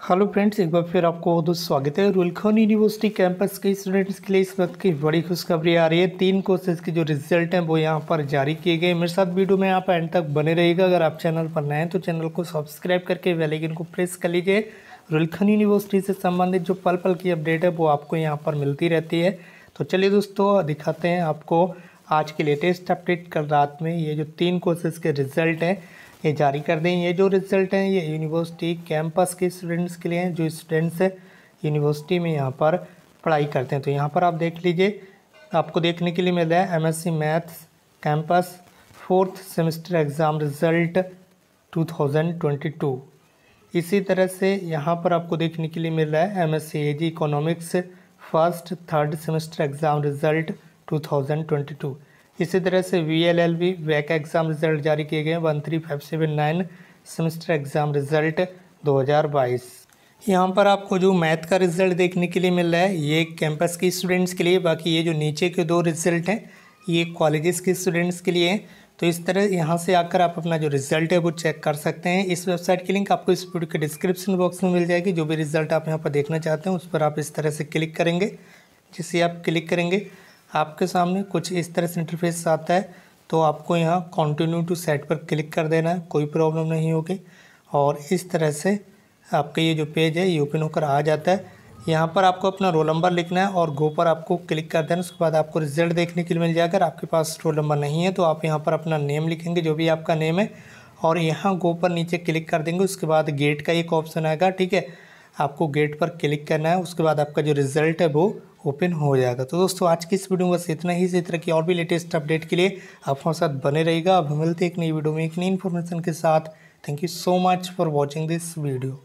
Hello friends, एक बार फिर आपको बहुत बहुत स्वागत है। रुलखन यूनिवर्सिटी कैंपस के स्टूडेंट्स के लिए इस वक्त की बड़ी खुशखबरी आ रही है। तीन कोर्सेज के जो रिज़ल्ट हैं, वो यहाँ पर जारी किए गए मेरे साथ वीडियो में आप एंड तक बने रहेगा अगर आप चैनल पर नए हैं तो चैनल को सब्सक्राइब करके वेलेगिन को प्रेस कर लीजिए। रुलखन यूनिवर्सिटी से संबंधित जो पल पल की अपडेट है, वो आपको यहाँ पर मिलती रहती है। तो चलिए दोस्तों, दिखाते हैं आपको आज के लेटेस्ट अपडेट कल रात में ये जो तीन कोर्सेज के रिज़ल्ट हैं, ये जारी कर दें। ये जो रिज़ल्ट हैं, ये यूनिवर्सिटी कैंपस के स्टूडेंट्स के लिए हैं, जो स्टूडेंट्स यूनिवर्सिटी में यहाँ पर पढ़ाई करते हैं। तो यहाँ पर आप देख लीजिए, आपको देखने के लिए मिल रहा है MSc maths campus fourth semester exam result 2022 इसी तरह से यहाँ पर आपको देखने के लिए मिल रहा है M S economics first third semester exam result 2022 इसी तरह से V L L B back exam result जारी किए गए one three five seven nine semester exam result दो हज़ार बाईस यहाँ पर आपको जो मैथ का रिज़ल्ट देखने के लिए मिल रहा है, ये कैंपस के स्टूडेंट्स के लिए, बाकी ये जो नीचे के दो रिज़ल्ट हैं, ये कॉलेजेस के स्टूडेंट्स के लिए हैं। तो इस तरह यहाँ से आकर आप अपना जो रिज़ल्ट है वो चेक कर सकते हैं। इस वेबसाइट की लिंक आपको इस वीडियो के डिस्क्रिप्शन बॉक्स में मिल जाएगी। जो भी रिज़ल्ट आप यहाँ पर देखना चाहते हैं, उस पर आप इस तरह से क्लिक करेंगे। जिससे आप क्लिक करेंगे आपके सामने कुछ इस तरह से इंटरफेस आता है तो आपको यहाँ कंटिन्यू टू सेट पर क्लिक कर देना है, कोई प्रॉब्लम नहीं होगी। और इस तरह से आपका ये जो पेज है, ये ओपन होकर आ जाता है। यहाँ पर आपको अपना रोल नंबर लिखना है और गो पर आपको क्लिक कर देना उसके बाद आपको रिज़ल्ट देखने के लिए मिल जाएगा। अगर आपके पास रोल नंबर नहीं है तो आप यहाँ पर अपना नेम लिखेंगे, जो भी आपका नेम है। और यहाँ गो पर नीचे क्लिक कर देंगे, उसके बाद गेट का एक ऑप्शन आएगा, ठीक है? आपको गेट पर क्लिक करना है, उसके बाद आपका जो रिज़ल्ट है वो ओपन हो जाएगा। तो दोस्तों, आज की इस वीडियो में बस इतना ही। इसी तरह की और भी लेटेस्ट अपडेट के लिए आप हमारे साथ बने रहेगा अब मिलते एक नई वीडियो में एक नई इन्फॉर्मेशन के साथ। Thank you so much for watching this video